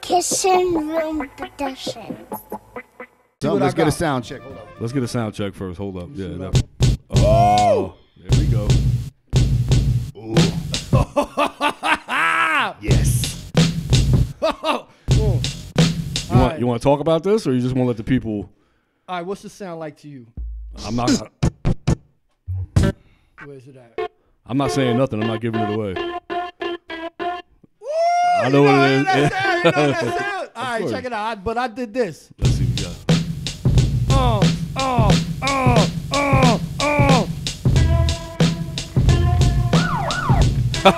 Kitchenroom Productions. So let's get a sound check. Hold up. Let's get a sound check first. Hold up. Yeah. that- Oh, there we go. Yes. All You want right. you want to talk about this, or you just want to let the people? All right. what's the sound like to you? I'm not. Where's it at? I'm not saying nothing. I'm not giving it away. I know what it is. That's it, you know that sound. All right, check it out. I- But I did this. Let's see. What we got. Oh, oh, oh, oh, oh. you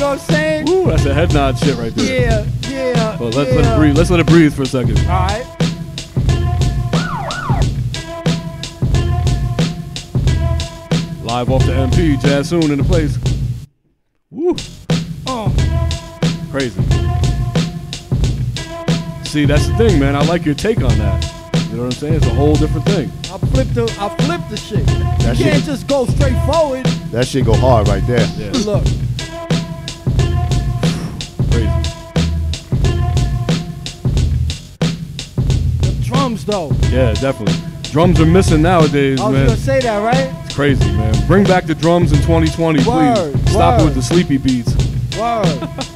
know what I'm saying? Ooh, that's a head nod shit right there. Yeah, yeah. Well, let's yeah. let it breathe. Let's let it breathe for a second. All right. Live off the MP, Jazzsoon in the place. Crazy. See, that's the thing, man. I like your take on that. You know what I'm saying? It's a whole different thing. I flipped the, I flipped the shit. That you can't shit- just go straight forward. That shit go hard right there. Yeah, Look, crazy. the drums though. Yeah, definitely. Drums are missing nowadays, man. I was man. gonna say that, right? It's crazy, man. Bring back the drums in 2020, please. Word, Stop word. with the sleepy beats. Word.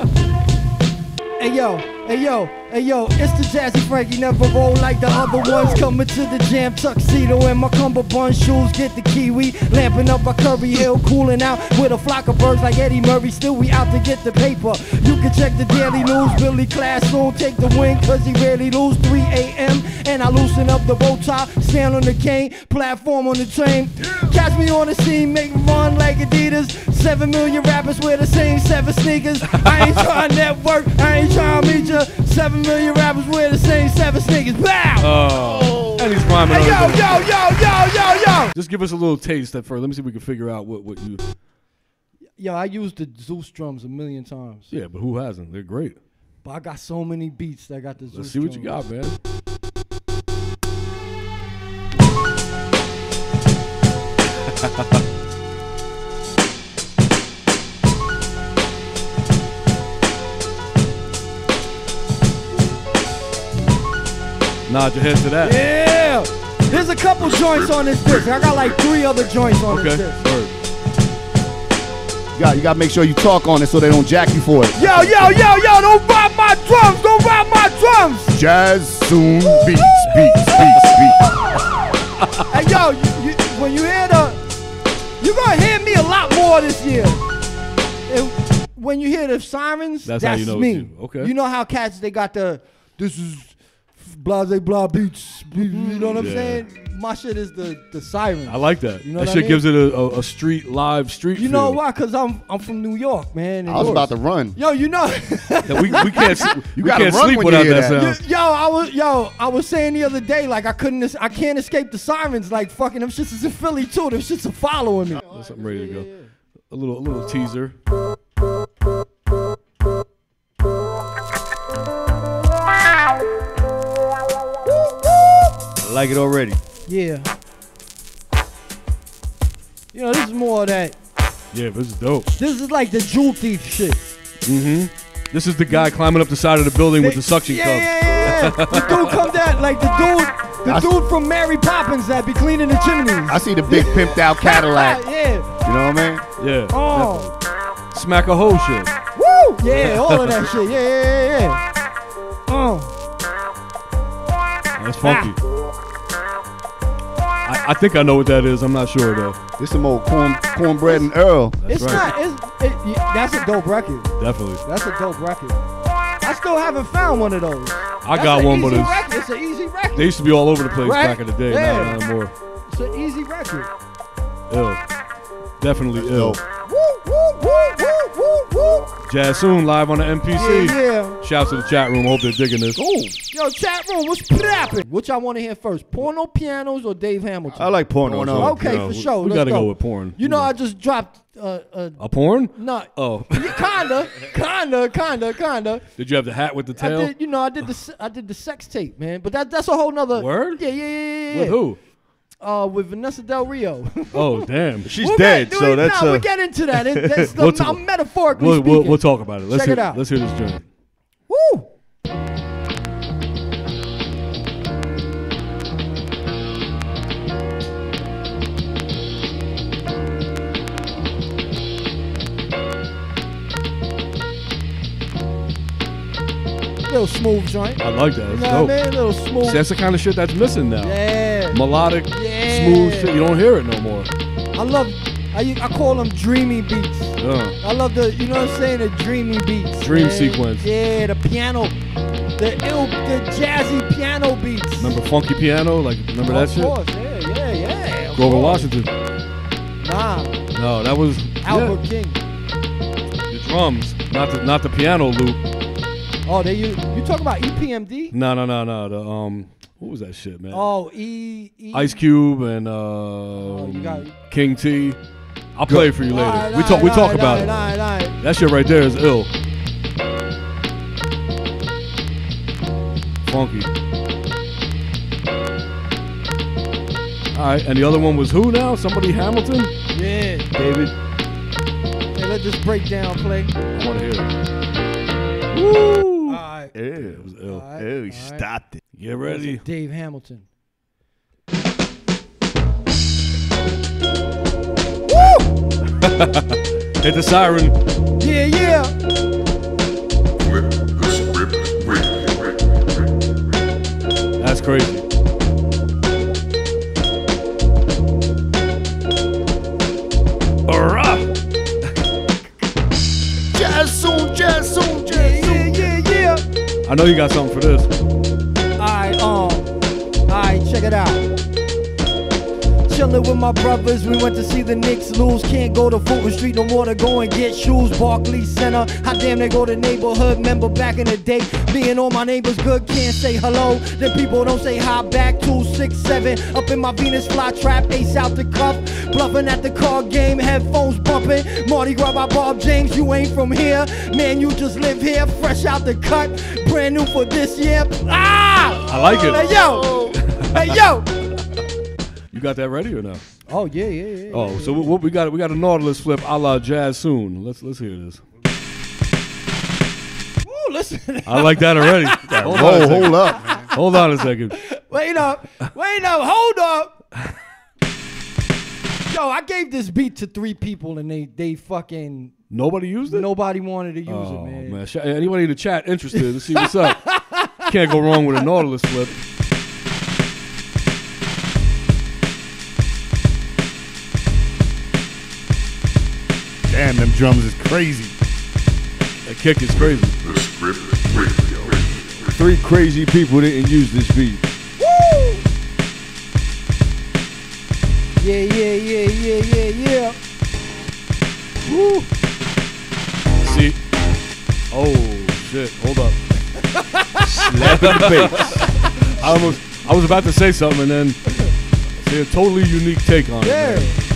hey yo, hey yo, hey yo, it's the Jazzy Frankie, never roll like the other ones. Coming to the jam tuxedo and my cummerbund shoes. Get the kiwi, lamping up by Curry Hill, cooling out with a flock of birds like Eddie Murray. Still we out to get the paper. You can check the daily news. Billy Classroom take the win, cause he rarely lose. 3 a.m. and I loosen up the bow tie, stand on the cane, platform on the train. Catch me on the scene, make run like Adidas. Seven million rappers wear the same seven sneakers. I ain't trying network, I ain't trying meet ya. Seven million rappers wear the same seven sneakers. Bow! Oh, oh. and he's rhyming. Hey, on yo, it. yo, yo, yo, yo, yo! Just give us a little taste at first. Let me see if we can figure out what, what you. Yo, I used the Zeus drums a million times. Yeah, but who hasn't? They're great. But I got so many beats that I got the Zeus Let's see what you got, man. Nod your head to that. Yeah! There's a couple joints on this disc. I got like three other joints on Okay. this disc. You got, you got to make sure you talk on it so they don't jack you for it. Yo, yo, yo, yo, don't rob my drums! Don't rob my drums! Jazz soon beats, beats, beats, beats. Hey, yo, you, you, when you hear the, you're gonna hear me a lot more this year. And when you hear the sirens, That's that's, how you know me. you. Okay. You know how cats they got the, this is blase blah beats. You know what I'm Yeah. saying? My shit is the the sirens. I like that. You know that what I shit mean? gives it a, a, a street live street. You know feel. why? Cause I'm I'm from New York, man. I was yours. about to run. Yo, you know. That we, we can't s- we gotta can't run sleep when without you hear that, that. sound. Yo, I was yo, I was saying the other day, like I couldn't, es- I can't escape the sirens. Like fucking, them shits is in Philly too. Them shits are following me. I'm ready to go. A little a little teaser. Like it already. Yeah. You know, this is more of that. Yeah, this is dope. This is like the jewel thief shit. Mm-hmm. This is the guy climbing up the side of the building with the suction yeah, cup. Yeah, yeah, yeah. the dude come down, like the dude, the I- dude from Mary Poppins that be cleaning the chimneys. I see the big pimped out Cadillac. yeah. You know what I mean? Yeah. Oh. definitely. Smack a hoe shit. Woo! Yeah, all of that shit. Yeah, yeah, yeah, yeah. Oh. That's funky. I, I think I know what that is. I'm not sure though. It's some old corn, cornbread and Earl. It's right. not. It's, it, yeah, that's a dope record. Definitely. That's a dope record. I still haven't found one of those. I That's got one, but it's, record. It's an easy record. they used to be all over the place Right? back in the day. Yeah. Not anymore. It's an easy record. Ill. Definitely ill. Dope. Woo, woo, woo, woo, woo, woo. Jazzsoon live on the MPC. Yeah, yeah. Shouts to the chat room. Hope they're digging this. Oh, Yo, chat room, what's poppin'? What y'all want to hear first? Porno pianos or Dave Hamilton? I like porno. Porno. too. Okay, you know, for sure. we Let's gotta go. go with porn. You know, Yeah. I just dropped uh, uh, a porn? no, Oh, kinda, kinda, kinda, kinda. did you have the hat with the I tail? did, you know, I did the se- I did the sex tape, man. But that that's a whole nother Word? Yeah, yeah, yeah, yeah. yeah. With who? uh, with Vanessa Del Rio. Oh damn. She's We'll dead, get- so we- that's nah, uh, we get into that. It, that's the, We'll talk- I'm metaphorically We'll, speaking. we'll, we'll talk about it. Let's Check hear, it out. Let's hear this joint. Little smooth joint. I like that. You know dope. what I mean? Little smooth. See, that's the kind of shit that's missing now. yeah. Melodic, Yeah. smooth shit. You don't hear it no more. I love. I, I call them dreamy beats. Uh, I love the, you know what I'm saying, the dreamy beats. Dream man. sequence. Yeah, the piano, the ill, the jazzy piano beats. remember Funky Piano? Like, remember that of shit? course, yeah, yeah, yeah. of Grover. Washington. Nah, No, that was Albert yeah, King. the drums, not the not the piano loop. Oh, they you you talking about EPMD? No, no, no, no. The um, what was that shit, man? Oh, E. e Ice Cube and uh, Oh, you got- King T. I'll play it for you later. Alright, we talk. We alright, talk about it. That shit right there is ill. Funky. All right, and the other one was who now? Somebody Hamilton? Yeah. David. Hey, let this breakdown play. I want to hear it. Woo! Alright. It was ill. Alright, Ew, he alright. stopped it. Get ready. Dave Hamilton. Hit the siren. Yeah, yeah. That's crazy. I know you got something for this. Chillin' with my brothers, we went to see the Knicks lose. Can't go to Fulton Street no more to go and get shoes. Barclays Center, how damn they go to neighborhood. Remember back in the day, me and all my neighbors good, can't say hello. Then people don't say hi back. Two, six, seven, up in my Venus fly trap, ace out the cuff. Bluffing at the card game, headphones bumping. Mardi Gras by Bob James, you ain't from here. Man, you just live here, fresh out the cut. Brand new for this year. Ah! I like it. Hey yo! hey yo! You got that ready or no? Oh yeah, yeah, yeah. Oh, so we, we got we got a Nautilus flip a la Jazzsoon. Let's let's hear this. Ooh, listen. I like that already. hold, on a Oh, second. hold up. hold on a second. wait up. Wait up. Hold up. Yo, I gave this beat to three people and they they fucking Nobody used it. nobody wanted to use Oh it, man. man, anybody in the chat interested? Let's see what's up. Can't go wrong with a Nautilus flip. Them drums is crazy. That kick is crazy. Three crazy people didn't use this beat. Woo! Yeah, yeah, yeah, yeah, yeah, yeah. Woo! See? Oh shit! Hold up. Slapping the bass. I almost I was about to say something and then see a totally unique take on Yeah. it. man.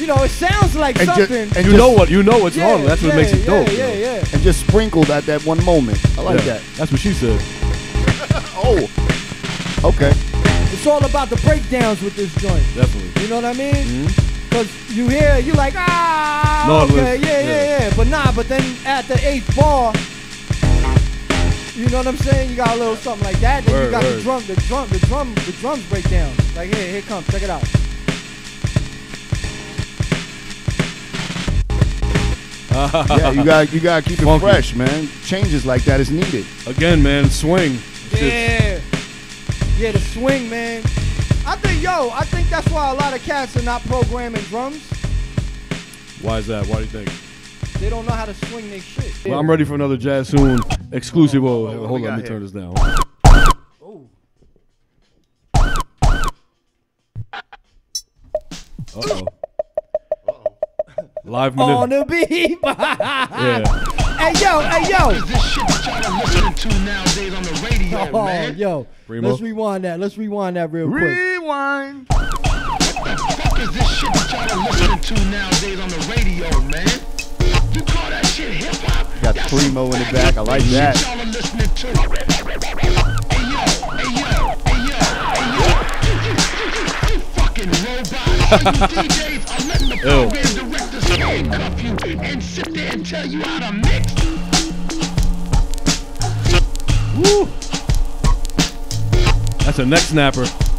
You know, it sounds like And, ju- something. and You just, know what? You know it's yeah, Nautilus. That's what yeah, makes it yeah, dope. Yeah, yo. yeah, and just sprinkled at that one moment. I like Yeah, that. That's what she said. Oh, okay. It's all about the breakdowns with this joint. Definitely. You know what I mean? Mhm. Cause you hear, you like, ah, Nautilus, okay, yeah, yeah, yeah. yeah, But nah, but then at the eighth bar, you know what I'm saying? You got a little something like that. Then you Word, got the drum, the drum, the drum, the drums break down. Like here, here it comes. Check it out. Yeah, you got you got to keep it Funky. fresh, man. Changes like that is needed. Again, man, swing. Yeah, yeah, the swing, man. I think, yo, I think that's why a lot of cats are not programming drums. Why is that? Why do you think? They don't know how to swing their shit. Well, I'm ready for another Jazzsoon exclusive. Oh, what hold on, let me here? turn this down. Uh oh. Live On minute. the beat. Yeah. Hey yo, hey yo. This shit that y'all listening to nowadays on the radio, Oh, man. yo. Primo. Let's rewind that. Let's rewind that real quick. Rewind. Fuck is this shit that y'all are listening to nowadays on the radio, man? You call that shit hip hop? Got That's Primo in the back. I like shit that. Y'all are listening to. Hey yo, hey yo, hey yo, hey yo. DJs are letting the program handcuff you and sit there and tell you how to mix. Woo. That's a neck snapper.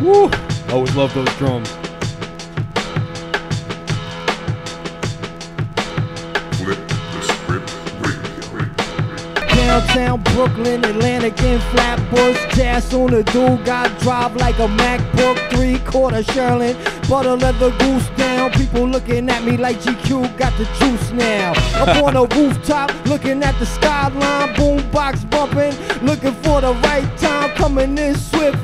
Woo! Always love those drums. Flip the script radio. Downtown Brooklyn, Atlantic and Flatbush. Jazz on the dude, got drive like a MacBook. Three quarter shearling, butter leather goose down. People looking at me like GQ got the juice now. Up on a rooftop, looking at the skyline. Boombox bumping, looking for the right time. Coming in swift,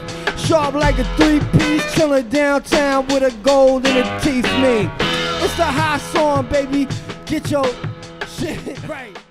sharp like a three piece. Chilling downtown with a gold in the teeth. Me, it's the high song, baby. Get your shit right.